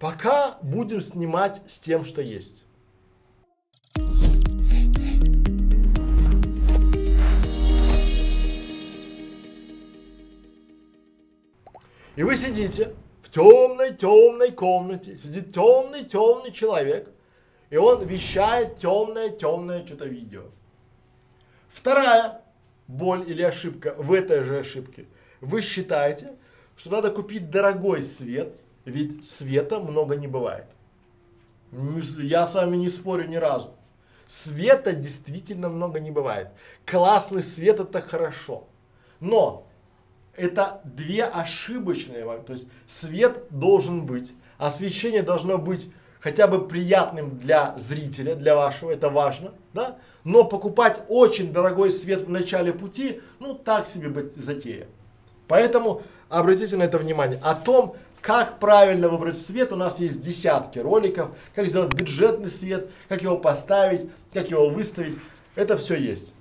Пока будем снимать с тем, что есть. И вы сидите в темной, темной комнате, сидит темный, темный человек, и он вещает темное, темное что-то видео. Вторая боль или ошибка в этой же ошибке. Вы считаете, что надо купить дорогой свет, ведь света много не бывает. Я с вами не спорю ни разу. Света действительно много не бывает. Классный свет это хорошо. Но это две ошибочные, то есть свет должен быть, освещение должно быть хотя бы приятным для зрителя, для вашего, это важно, да? Но покупать очень дорогой свет в начале пути, ну так себе затея. Поэтому обратите на это внимание. О том, как правильно выбрать свет, у нас есть десятки роликов, как сделать бюджетный свет, как его поставить, как его выставить, это все есть.